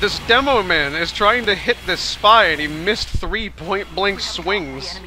This demo man is trying to hit this spy and he missed three point blank swings.